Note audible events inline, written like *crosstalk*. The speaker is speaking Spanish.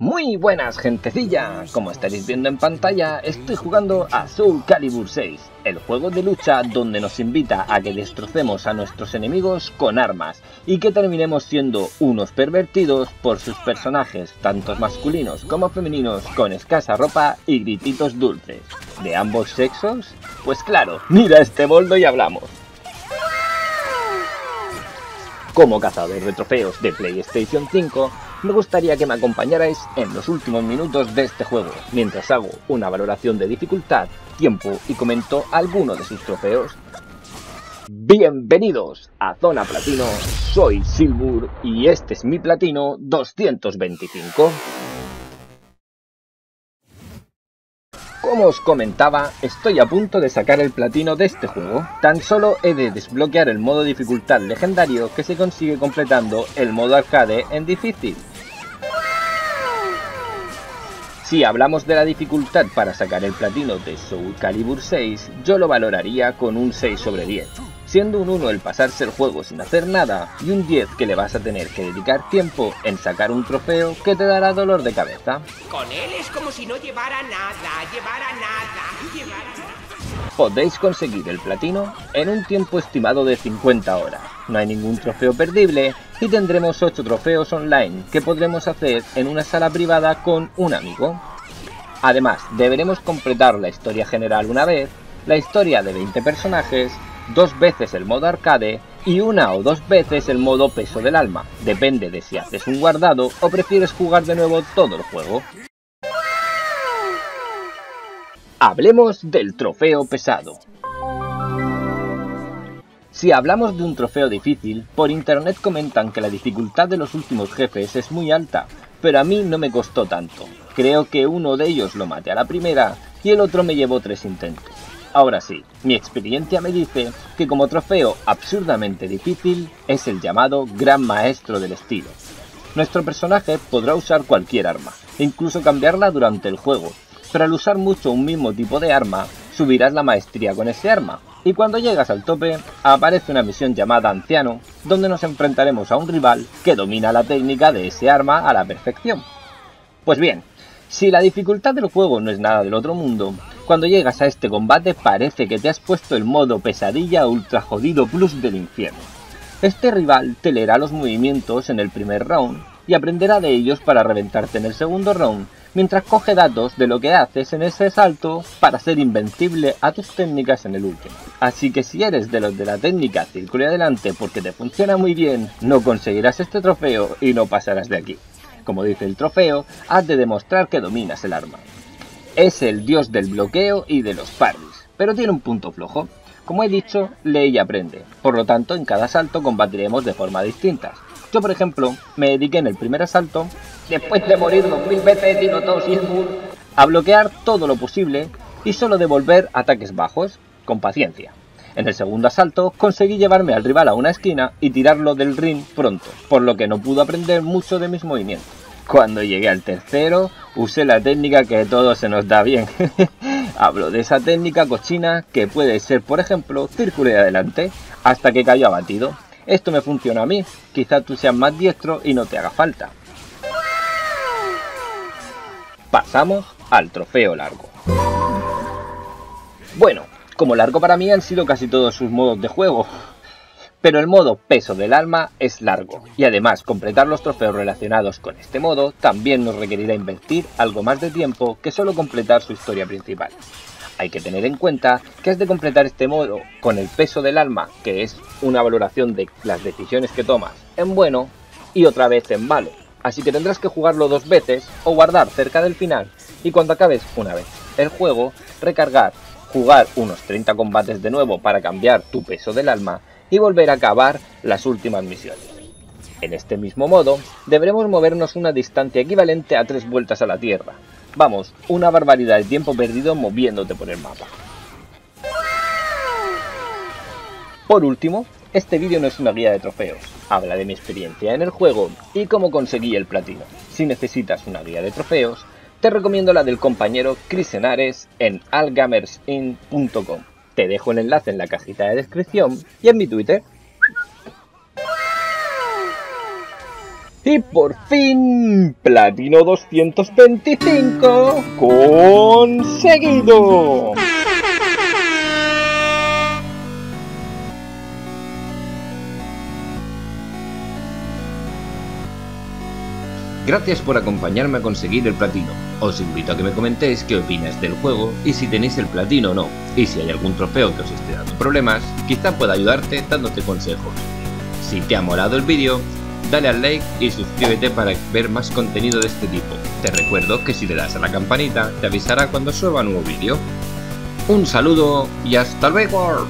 Muy buenas gentecilla, como estaréis viendo en pantalla, estoy jugando a Soul Calibur 6, el juego de lucha donde nos invita a que destrocemos a nuestros enemigos con armas y que terminemos siendo unos pervertidos por sus personajes, tanto masculinos como femeninos, con escasa ropa y grititos dulces. ¿De ambos sexos? Pues claro, mira este boldo y hablamos. Como cazador de trofeos de PlayStation 5, me gustaría que me acompañarais en los últimos minutos de este juego, mientras hago una valoración de dificultad, tiempo y comento alguno de sus trofeos. Bienvenidos a Zona Platino, soy Silbur y este es mi platino 225. Como os comentaba, estoy a punto de sacar el platino de este juego. Tan solo he de desbloquear el modo dificultad legendario que se consigue completando el modo arcade en difícil. Si hablamos de la dificultad para sacar el platino de Soul Calibur 6, yo lo valoraría con un 6 sobre 10 siendo un 1 el pasarse el juego sin hacer nada y un 10 que le vas a tener que dedicar tiempo en sacar un trofeo que te dará dolor de cabeza. Con él es como si no llevara nada, llevara nada, llevara nada. Podéis conseguir el platino en un tiempo estimado de 50 horas. No hay ningún trofeo perdible y tendremos 8 trofeos online que podremos hacer en una sala privada con un amigo. Además, deberemos completar la historia general una vez, la historia de 20 personajes dos veces el modo arcade y una o dos veces el modo peso del alma. Depende de si haces un guardado o prefieres jugar de nuevo todo el juego. Hablemos del trofeo pesado. Si hablamos de un trofeo difícil, por internet comentan que la dificultad de los últimos jefes es muy alta, pero a mí no me costó tanto. Creo que uno de ellos lo maté a la primera y el otro me llevó tres intentos. Ahora sí, mi experiencia me dice que como trofeo absurdamente difícil es el llamado Gran Maestro del Estilo. Nuestro personaje podrá usar cualquier arma, incluso cambiarla durante el juego, pero al usar mucho un mismo tipo de arma, subirás la maestría con ese arma, y cuando llegas al tope, aparece una misión llamada Anciano, donde nos enfrentaremos a un rival que domina la técnica de ese arma a la perfección. Pues bien, si la dificultad del juego no es nada del otro mundo, cuando llegas a este combate parece que te has puesto el modo pesadilla ultra jodido plus del infierno. Este rival te leerá los movimientos en el primer round y aprenderá de ellos para reventarte en el segundo round, mientras coge datos de lo que haces en ese salto para ser invencible a tus técnicas en el último. Así que si eres de los de la técnica círculo y adelante porque te funciona muy bien, no conseguirás este trofeo y no pasarás de aquí. Como dice el trofeo, has de demostrar que dominas el arma. Es el dios del bloqueo y de los parries, pero tiene un punto flojo. Como he dicho, lee y aprende, por lo tanto en cada asalto combatiremos de forma distinta. Yo por ejemplo, me dediqué en el primer asalto, después de morir dos mil veces y a bloquear todo lo posible y solo devolver ataques bajos, con paciencia. En el segundo asalto conseguí llevarme al rival a una esquina y tirarlo del ring pronto, por lo que no pudo aprender mucho de mis movimientos. Cuando llegué al tercero, usé la técnica que todo se nos da bien. *laughs* Hablo de esa técnica cochina que puede ser, por ejemplo, círculo de adelante hasta que cayó abatido. Esto me funciona a mí, quizás tú seas más diestro y no te haga falta. Pasamos al trofeo largo. Bueno, como largo para mí han sido casi todos sus modos de juego, pero el modo peso del alma es largo, y además completar los trofeos relacionados con este modo también nos requerirá invertir algo más de tiempo que solo completar su historia principal. Hay que tener en cuenta que has de completar este modo con el peso del alma, que es una valoración de las decisiones que tomas en bueno y otra vez en malo. Así que tendrás que jugarlo dos veces o guardar cerca del final y cuando acabes una vez el juego, recargar, jugar unos 30 combates de nuevo para cambiar tu peso del alma y volver a acabar las últimas misiones. En este mismo modo, deberemos movernos una distancia equivalente a tres vueltas a la Tierra. Vamos, una barbaridad de tiempo perdido moviéndote por el mapa. Por último, este vídeo no es una guía de trofeos, habla de mi experiencia en el juego y cómo conseguí el platino. Si necesitas una guía de trofeos, te recomiendo la del compañero Chris Henares en algamersin.com. Te dejo el enlace en la cajita de descripción y en mi Twitter. Y por fin, Platino 225 conseguido. Gracias por acompañarme a conseguir el platino. Os invito a que me comentéis qué opináis del juego y si tenéis el platino o no. Y si hay algún trofeo que os esté dando problemas, quizá pueda ayudarte dándote consejos. Si te ha molado el vídeo, dale al like y suscríbete para ver más contenido de este tipo. Te recuerdo que si le das a la campanita te avisará cuando suba nuevo vídeo. Un saludo y hasta luego.